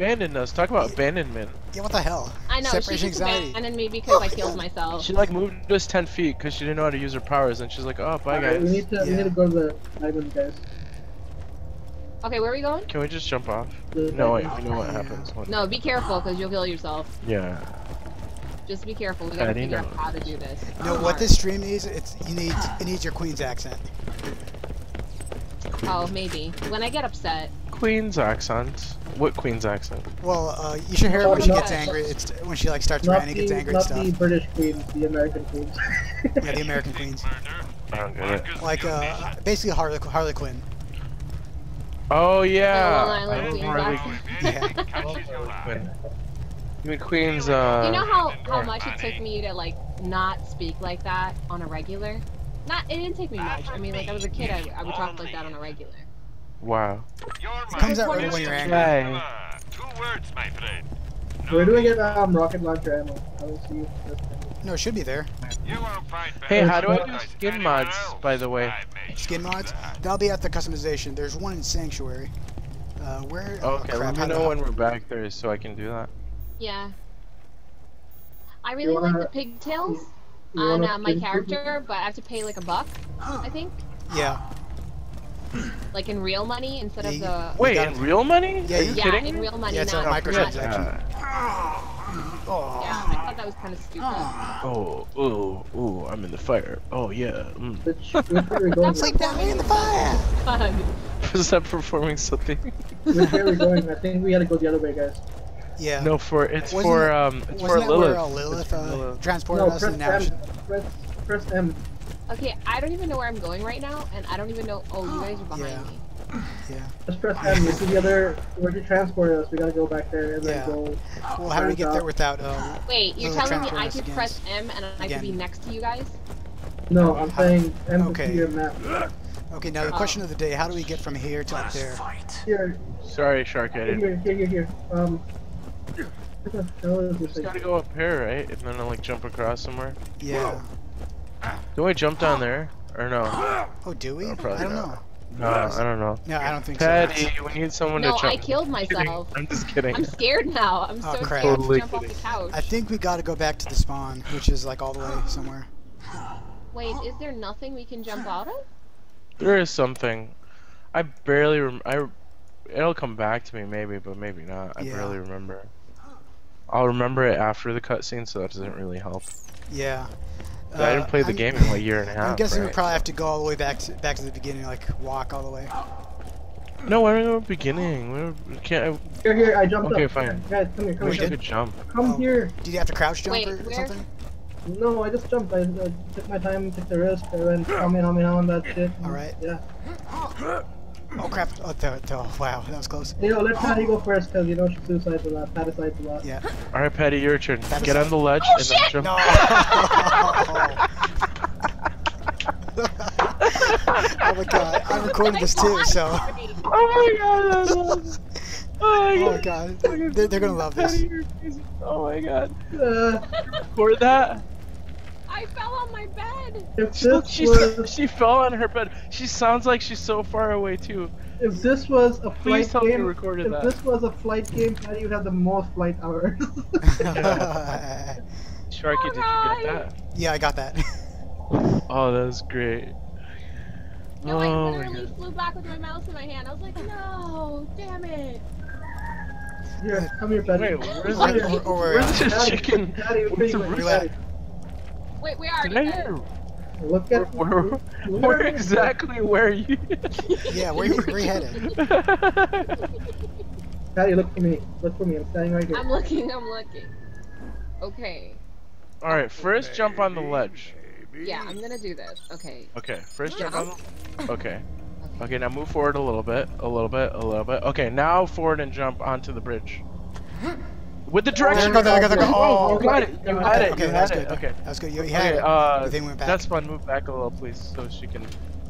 abandoned us. Talk about abandonment. Yeah, what the hell? I know, she just anxiety. abandoned me because I killed myself. She like moved us 10 feet because she didn't know how to use her powers, and she's like, "Oh, bye Alright, we need to we need to go to the island, guys. Okay, where are we going? Can we just jump off?" The No, wait. We know what happens. Hold. No, be careful because you'll kill yourself. Yeah. Just be careful. We gotta Pady figure out how to do this. You know what this stream needs? It's you need it needs your queen's accent. Oh, maybe. When I get upset. Queen's accent. What Queen's accent? Well, uh, you should hear it when she Oh, gets angry. It's when she like starts Not ranting, the, gets angry and not stuff. the British queens, the American queens. Yeah, the American queens. I don't get it. Like uh, basically Harley Harley Quinn. Oh yeah. Long Island I Queen's didn't really- Yeah. I love You mean Queen's? Uh. You know how how much it took me to like not speak like that on a regular? Not it didn't take me much. I mean, like I was a kid, I, I would talk like that on a regular. Wow. It comes out right when you're angry. Hey. Two words, my friend. Where do we get um, rocket launcher ammo? I will see. This. No, it should be there. You won't find Hey, how do I do skin mods, by the way? Skin mods. That'll be at the customization. There's one in Sanctuary. Uh, where? oh, Okay, crap, let me know when we're back there so I can do that. Yeah. I really like wanna- the pigtails on uh, my skin suit me? character, but I have to pay like a buck, I think, Yeah. Like in real money instead of Yeah, the. Wait, in real money? Yeah, you you- Yeah, kidding in real money, Yeah, it's not, a not- microtransaction. Yeah. Oh. Yeah, I thought that was kind of stupid. Oh, ooh, ooh, I'm in the fire. Oh yeah. Mm. Which, which way are we going? It's like that in the fire. Fun. Was that performing something? Which way are we going? I think we gotta go the other way, guys. Yeah. no, for it's Wasn't for um, it's for that Lilith. where uh, It's Lilith uh, transported No, us press and now? M. Press, press M. Okay, I don't even know where I'm going right now, and I don't even know. Oh, you guys are behind Yeah. me. Yeah. Just press M. You see the other where you transported us. We gotta go back there and Yeah. then go. Well, how do we get there without? Uh, Wait, you're telling me I us could against- press M and I could be next to you guys? No, I'm saying M Okay. to see your map. okay, now the Oh. question of the day: How do we get from here to up there? Here, Sorry, Shark. I here, didn't. here, here, here. Um. What the hell is this Just gotta go up here, right? And then I'll like jump across somewhere. Yeah. Do I jump down there or no? Oh, do we? Oh, I don't not. know. No, I don't know. No, I don't think Pady, so. we need someone No, to jump. No, I killed myself. I'm just kidding. I'm scared now. I'm oh, so Oh, crap. scared Totally to jump off the couch. I think we got to go back to the spawn, which is like all the way somewhere. Wait, is there nothing we can jump out of? There is something. I barely rem- I. It'll come back to me maybe, but maybe not. I Yeah. barely remember. I'll remember it after the cutscene, so that doesn't really help. Yeah. But I Uh, didn't play the I'm- game in like a year and a half. I'm guessing we probably have to go all the way back to back to the beginning, like walk all the way. No, we're in the beginning. We're, we can't. Here, here. I jumped Okay, up. fine. Guys, come here, come We here. should jump. Come Oh. here. Did you have to crouch jump Wait, or where? something? No, I just jumped. I, I took my time, took the risk. I went, come in, come in, on that shit. All right. Yeah. Oh crap! Oh, th- th- wow, that was close. You know, let Pady go first, because you know she suicides a lot. Pady Padycides a lot. Yeah. All right, Pady, your turn. That Get on the ledge Oh, and then shit! jump. No. oh my god! I recorded this too, so. Oh my god! Oh my Oh god! my god! They're, they're gonna love this. Pady, you're crazy. Oh my god! Uh, Record that. I fell on my bed. if She, this she, was, she fell on her bed. She sounds like she's so far away too. if this was a Please flight tell me you game, recorded if that. this was a flight game, Pady would have the most flight hours. Sharky, Oh, did you get that? yeah, I got that. Oh, that was great. No, oh I my literally flew back with my mouse in my hand. I was like, no, damn it. here, come here, Pady. Wait, where's Come the- here. Or- or- Where's this Pady, chicken? Pady, What's wait, the wait, roulette? Pady. Wait, we are. Did I did. hear? Look Where, at where, look where at- exactly where are you? Yeah, where you where you headed? Pady, look for me. Look for me. I'm standing right here. I'm looking, I'm looking. Okay. All right, first jump on the ledge. Yeah, I'm gonna do this. Okay. Okay, first jump on the. Okay. Okay, now move forward a little bit, a little bit, a little bit. Okay, now forward and jump onto the bridge. With the direction. Oh, Oh, you got it. You okay, had it. Okay, You that was had good. it. Okay. That was good. You, you had it. Uh, But then went back. that's fun. Move back a little, please, so she can.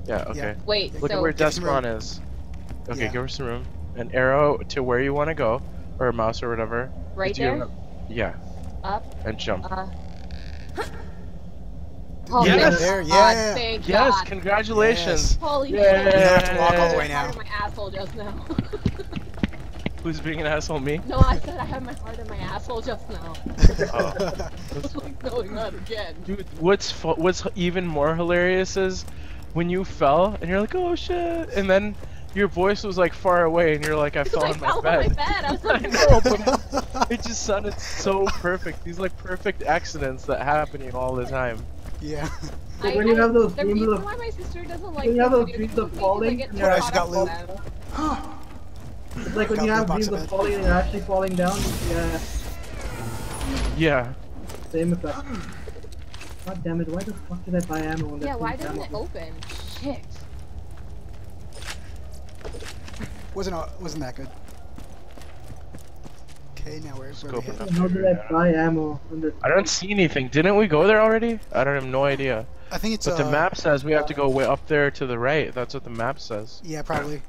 Yeah. Okay. Wait, Look so at where Get. Despawn is. Okay, Yeah. give her some room. An arrow to where you want to go, or a mouse or whatever. right Do there? Yeah, Up, and jump. uh. Oh, Yes! thank There, God, yeah. Thank Yes, God. congratulations. Yes. Holy Yeah. shit. You don't have to walk all the way now. my asshole just now. Who's being an asshole? Me? No, I said I had my heart in my asshole just now. Oh. like, going on again? Dude, what's what's even more hilarious is when you fell and you're like, oh shit, and then your voice was like far away and you're like, I fell I on my fell on bed. my bed. I was I like, know, but it just sounded so perfect. These like perfect accidents that happen to you all the time. yeah. Like I- when you have those the dreams reason of- why my sister doesn't like when you have those dreams of with me is falling I get and too your eyes got up loot. with them. It's like when Got you have box dreams of of falling and you're actually falling down. Yeah, Yeah. same effect. God damn it! Why the fuck did I buy ammo? on that Yeah, why thing? doesn't it open? Shit. wasn't uh, wasn't that good. Okay, now where, where we Scope headed? enough. How did I buy ammo on? I don't see anything. Didn't we go there already? I don't have no idea. I think it's But uh, the map says we have to go way up there to the right. That's what the map says. Yeah, probably.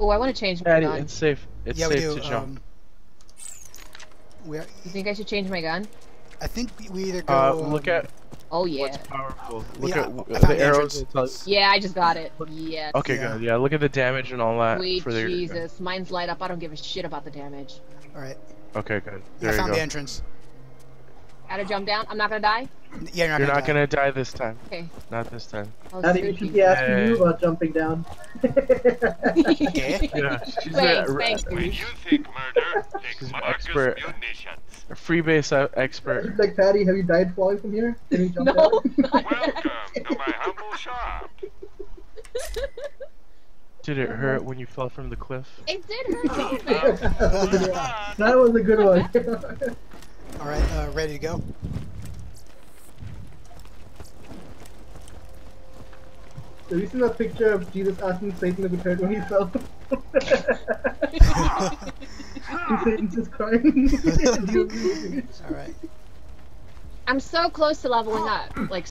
Oh, I want to change my Daddy, gun. it's safe. It's yeah, we safe do. to jump. Um, we, You think I should change my gun? I think we either go. uh, um, look at Oh yeah. what's powerful. Look Yeah, at I w- found the the arrows. entrance. it tells- Yeah, I just got it. Yeah. Okay, Yeah. good. Yeah, look at the damage and all that. Sweet for the, Jesus, mine's light up. I don't give a shit about the damage. All right. Okay, good. I There you found go. the entrance. Gotta jump down. I'm not gonna die. Yeah, you're not You're gonna not die. gonna die this time. Okay. Not this time. Daddy, we sweet should be Jesus. asking you about jumping down. Okay. Yeah, she's Thanks, a, thanks, When you think murder, She's think an Marcus expert. munitions. a freebase uh, expert. It's like Pady, have you died falling from here? Can you jump No, down? not Welcome yet. to my humble shop. Did it hurt when you fell from the cliff? It did hurt a little bit. that was a good one. All right, uh, ready to go. Have you seen that picture of Jesus asking Satan to be hurt when he fell? and Satan's just crying. All right. I'm so close to leveling up. Like